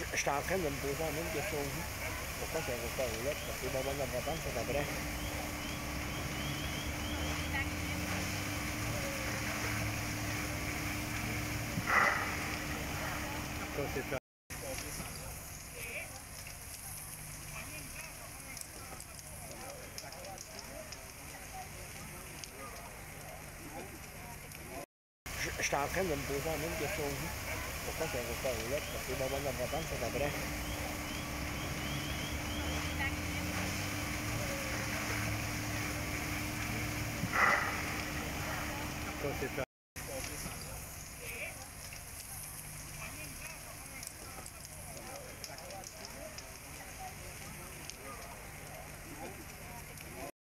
Je suis en train de me poser la même question que vous. Pourquoi c'est un restaurant là? Parce que c'est bonbonne de Bretagne, c'est après. Ça, c'est je suis en train de me poser la même question que vous. Pourquoi c'est un restaurant là? Parce que c'est bonbonne de Bretagne,